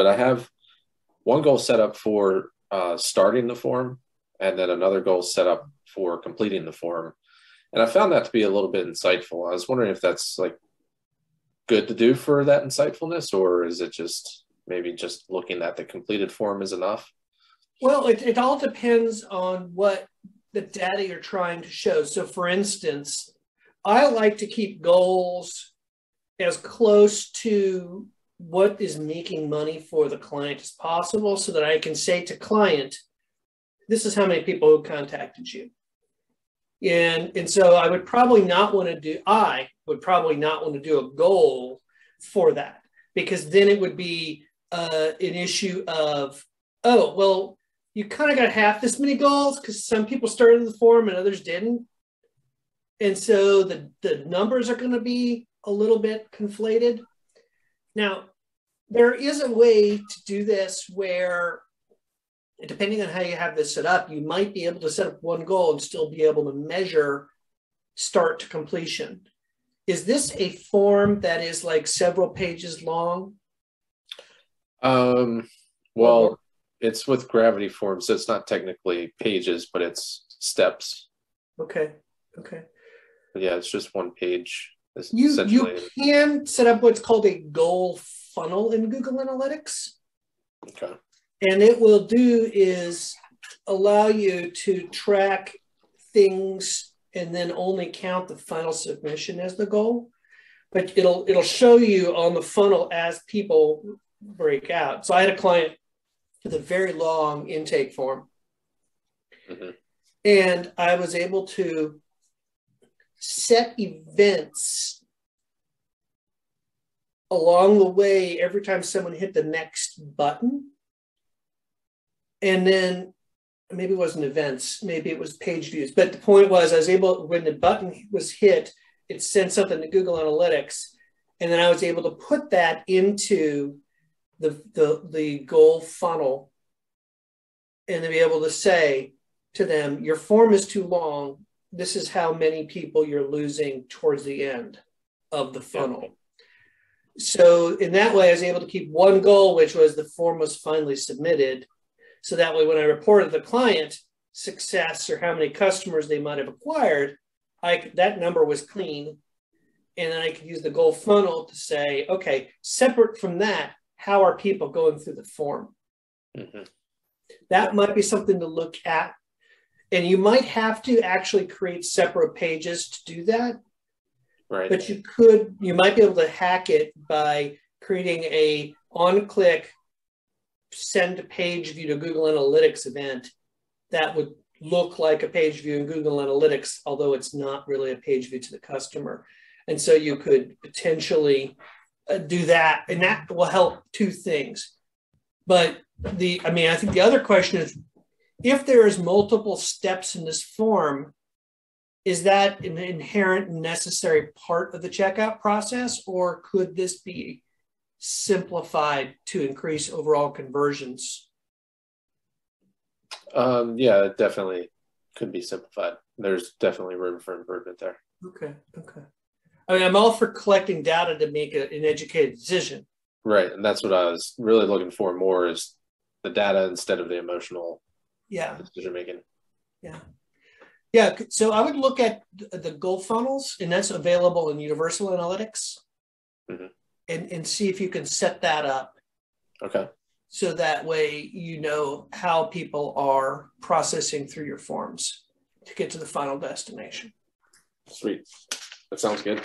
but I have one goal set up for uh, starting the form, and then another goal set up for completing the form. And I found that to be a little bit insightful. I was wondering if that's like good to do for that insightfulness, or is it just maybe just looking at the completed form is enough? Well, it, it all depends on what the data you're trying to show. So, for instance, I like to keep goals as close to what is making money for the client as possible so that I can say to client, this is how many people who contacted you. And, and so I would probably not want to do, I would probably not want to do a goal for that because then it would be uh, an issue of, oh, well, you kind of got half this many goals because some people started the form and others didn't. And so the, the numbers are going to be a little bit conflated. Now, there is a way to do this where, depending on how you have this set up, you might be able to set up one goal and still be able to measure start to completion. Is this a form that is like several pages long? Um, well, it's with gravity forms, so it's not technically pages, but it's steps. Okay. Okay. Yeah, it's just one page. You you can set up what's called a goal funnel in Google Analytics. Okay. And it will do is allow you to track things and then only count the final submission as the goal. But it'll it'll show you on the funnel as people break out. So I had a client with a very long intake form. Mm-hmm. And I was able to set events along the way every time someone hit the next button. And then maybe it wasn't events, maybe it was page views. But the point was, I was able, when the button was hit, it sent something to Google Analytics. And then I was able to put that into the, the, the goal funnel and to be able to say to them, your form is too long. This is how many people you're losing towards the end of the funnel. So in that way, I was able to keep one goal, which was the form was finally submitted. So that way, when I reported the client success or how many customers they might have acquired, I that number was clean. And then I could use the goal funnel to say, okay, separate from that, how are people going through the form? Mm-hmm. That might be something to look at. And you might have to actually create separate pages to do that. Right. But you could, you might be able to hack it by creating a on-click send page view to Google Analytics event that would look like a page view in Google Analytics, although it's not really a page view to the customer. And so you could potentially uh, do that, and that will help two things. But the, I mean, I think the other question is, if there is multiple steps in this form, is that an inherent necessary part of the checkout process, or could this be simplified to increase overall conversions? Um, yeah, it definitely could be simplified. There's definitely room for improvement there. Okay. Okay. I mean, I'm all for collecting data to make a, an educated decision. Right, and that's what I was really looking for more is the data instead of the emotional yeah decision making. Yeah. Yeah, so I would look at the goal funnels, and that's available in Universal Analytics, mm-hmm. and, and see if you can set that up. Okay. So that way you know how people are processing through your forms to get to the final destination. Sweet. That sounds good.